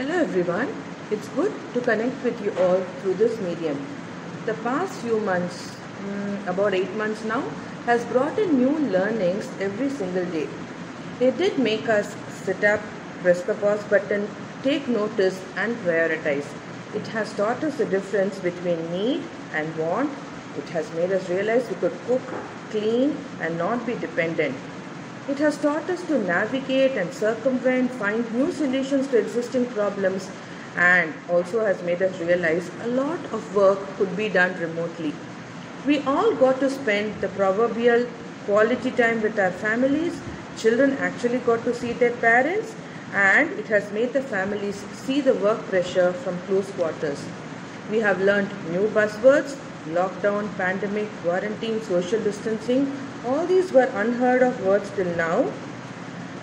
Hello everyone. It's good to connect with you all through this medium. The past few months, mm, about eight months now, has brought in new learnings every single day. It did make us sit up, press the pause button, take notice, and prioritize. It has taught us the difference between need and want. It has made us realize we could cook, clean, and not be dependent. It has taught us to navigate and circumvent, find new solutions to existing problems, and also has made us realize a lot of work could be done remotely. We all got to spend the proverbial quality time with our families. Children actually got to see their parents, and it has made the families see the work pressure from close quarters. We have learned new buzzwords lockdown, pandemic, quarantine, social distancing. All these were unheard of words till now.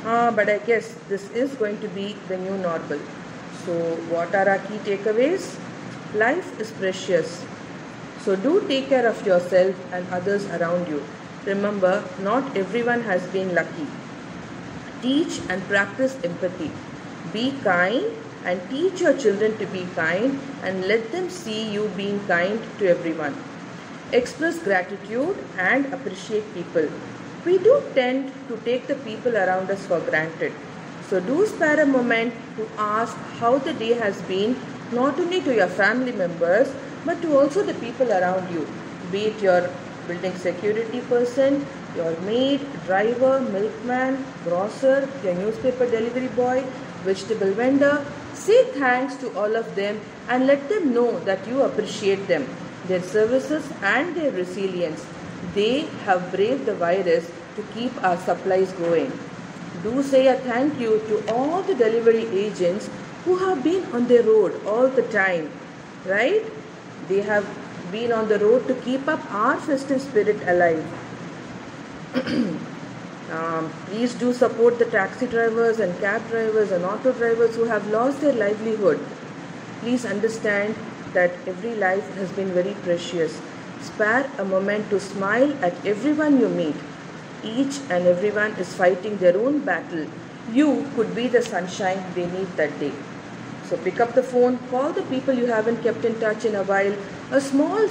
Uh, but I guess this is going to be the new normal. So, what are our key takeaways? Life is precious. So, do take care of yourself and others around you. Remember, not everyone has been lucky. Teach and practice empathy. Be kind and teach your children to be kind and let them see you being kind to everyone. Express gratitude and appreciate people. We do tend to take the people around us for granted. So do spare a moment to ask how the day has been, not only to your family members, but to also the people around you, be it your building security person, your maid, driver, milkman, grocer, your newspaper delivery boy, vegetable vendor. Say thanks to all of them and let them know that you appreciate them, their services, and their resilience. They have braved the virus to keep our supplies going. Do say a thank you to all the delivery agents who have been on the road all the time, right? They have been on the road to keep up our festive spirit alive. um, please do support the taxi drivers and cab drivers and auto drivers who have lost their livelihood. Please understand that every life has been very precious. Spare a moment to smile at everyone you meet. Each and everyone is fighting their own battle. You could be the sunshine they need that day. So pick up the phone, call the people you haven't kept in touch in a while. A small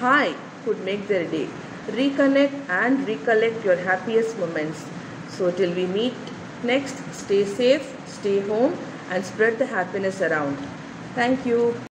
hi could make their day. Reconnect and recollect your happiest moments. So till we meet next, stay safe, stay home and spread the happiness around. Thank you.